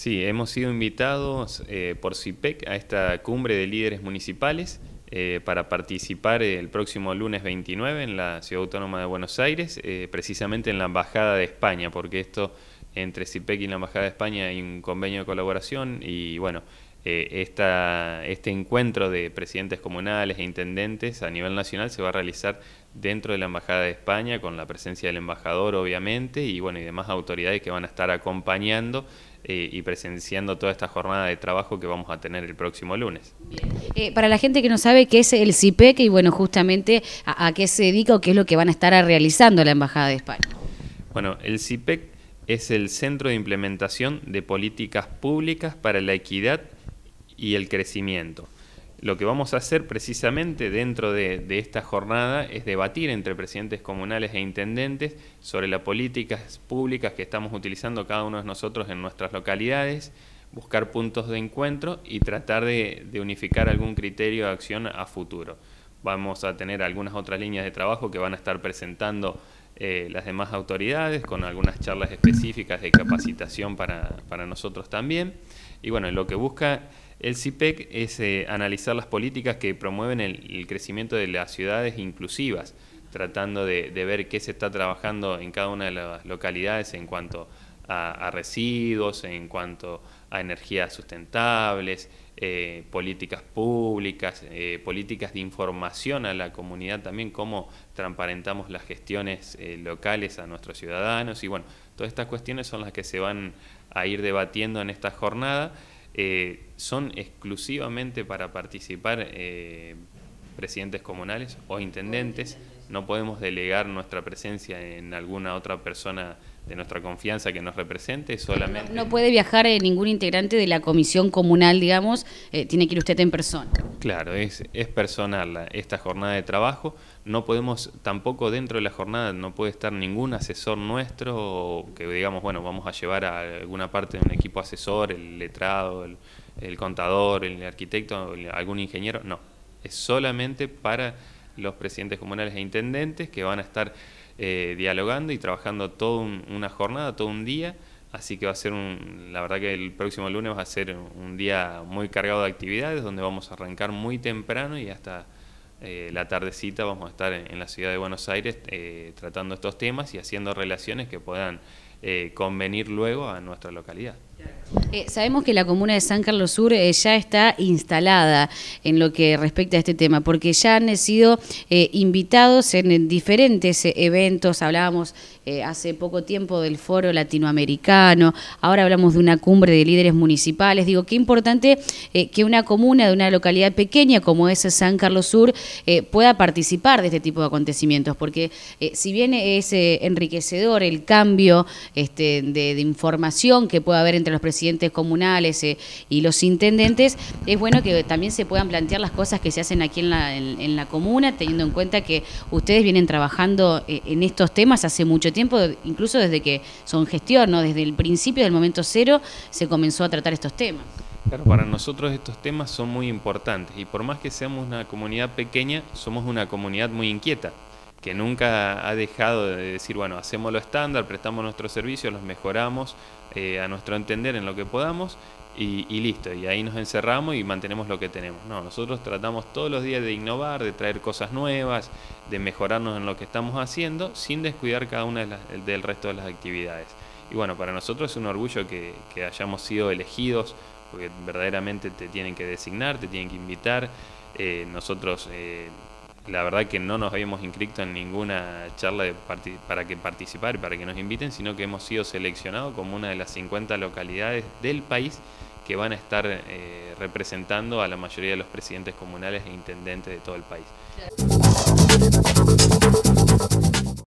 Sí, hemos sido invitados eh, por CIPEC a esta cumbre de líderes municipales eh, para participar el próximo lunes 29 en la Ciudad Autónoma de Buenos Aires, eh, precisamente en la Embajada de España, porque esto entre CIPEC y la Embajada de España hay un convenio de colaboración y bueno, este encuentro de presidentes comunales e intendentes a nivel nacional se va a realizar dentro de la Embajada de España con la presencia del embajador obviamente y bueno y demás autoridades que van a estar acompañando eh, y presenciando toda esta jornada de trabajo que vamos a tener el próximo lunes. Eh, para la gente que no sabe qué es el CIPEC y bueno, justamente a, qué se dedica o qué es lo que van a estar realizando la Embajada de España. Bueno, el CIPEC es el Centro de Implementación de Políticas Públicas para la Equidad y el Crecimiento. Lo que vamos a hacer precisamente dentro de, esta jornada es debatir entre presidentes comunales e intendentes sobre las políticas públicas que estamos utilizando cada uno de nosotros en nuestras localidades, buscar puntos de encuentro y tratar de, unificar algún criterio de acción a futuro. Vamos a tener algunas otras líneas de trabajo que van a estar presentando eh, las demás autoridades con algunas charlas específicas de capacitación para, para nosotros también. Y bueno, lo que busca el CIPEC es eh, analizar las políticas que promueven el, crecimiento de las ciudades inclusivas, tratando de, ver qué se está trabajando en cada una de las localidades en cuanto a, residuos, en cuanto a energías sustentables, eh, políticas públicas, eh, políticas de información a la comunidad también, cómo transparentamos las gestiones locales a nuestros ciudadanos. Y bueno, todas estas cuestiones son las que se van a ir debatiendo en esta jornada eh, son exclusivamente para participar eh, presidentes comunales o intendentes. No podemos delegar nuestra presencia en alguna otra persona de nuestra confianza que nos represente solamente. No, puede viajar eh, ningún integrante de la comisión comunal, digamos, tiene que ir usted en persona. Claro, es, es personal esta jornada de trabajo. No podemos, tampoco dentro de la jornada, no puede estar ningún asesor nuestro que digamos, bueno, vamos a llevar a alguna parte de un equipo asesor, el letrado, el, contador, el arquitecto, algún ingeniero. No, es solamente para los presidentes comunales e intendentes que van a estar eh, dialogando y trabajando toda una jornada, todo un día. Así que va a ser un, la verdad que el próximo lunes va a ser un día muy cargado de actividades donde vamos a arrancar muy temprano y hasta eh, la tardecita vamos a estar en, la ciudad de Buenos Aires eh, tratando estos temas y haciendo relaciones que puedan eh, convenir luego a nuestra localidad. Eh, sabemos que la comuna de San Carlos Sur eh, ya está instalada en lo que respecta a este tema, porque ya han sido invitados en diferentes eventos, hablábamos hace poco tiempo del foro latinoamericano, ahora hablamos de una cumbre de líderes municipales, digo, qué importante que una comuna de una localidad pequeña como es San Carlos Sur pueda participar de este tipo de acontecimientos, porque si bien es enriquecedor el cambio este, de, información que pueda haber entre los presidentes, presidentes comunales eh, y los intendentes, es bueno que también se puedan plantear las cosas que se hacen aquí en la, en, la comuna, teniendo en cuenta que ustedes vienen trabajando eh, en estos temas hace mucho tiempo, incluso desde que son gestión, ¿no? desde el principio del momento cero se comenzó a tratar estos temas. Claro, para nosotros estos temas son muy importantes y por más que seamos una comunidad pequeña, somos una comunidad muy inquieta que nunca ha dejado de decir, bueno, hacemos lo estándar, prestamos nuestros servicios, los mejoramos eh, a nuestro entender en lo que podamos y, listo, y ahí nos encerramos y mantenemos lo que tenemos. No, nosotros tratamos todos los días de innovar, de traer cosas nuevas, de mejorarnos en lo que estamos haciendo, sin descuidar cada una del resto de las actividades. Y bueno, para nosotros es un orgullo que, hayamos sido elegidos, porque verdaderamente te tienen que designar, te tienen que invitar. Eh, nosotros eh, la verdad que no nos habíamos inscrito en ninguna charla para que participar y para que nos inviten, sino que hemos sido seleccionados como una de las 50 localidades del país que van a estar eh, representando a la mayoría de los presidentes comunales e intendentes de todo el país.